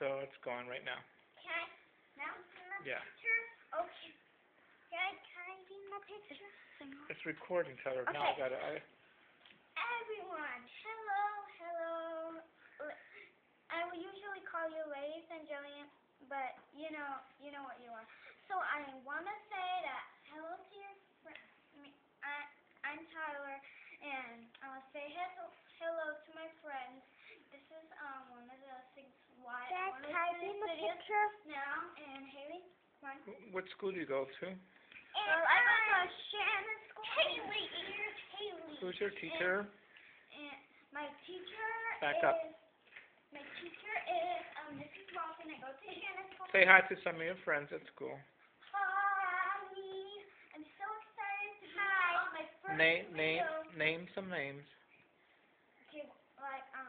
So it's going right now. Can I now see Yeah. picture? Okay. Oh, can I, can I see my picture? It's recording, Tyler. Now I gotta. I, Everyone, hello, hello. L- I would usually call you ladies and gentlemen, but you know, you know what you are. So I want to say that hello to your friend. I, I'm Tyler, and I want to say hello, hello to my friends. This is um one of the things why I want to do this video. And Haley, come what school do you go to? And well, I go to Shannon School. Haley, here's Haley. Who's your teacher? And my teacher Back is up. my teacher is um Mrs. Walton. I go to Shannon School. Say hi to some of your friends at school. Hi. I'm so excited to be on my first Name name video. name some names. Okay, like um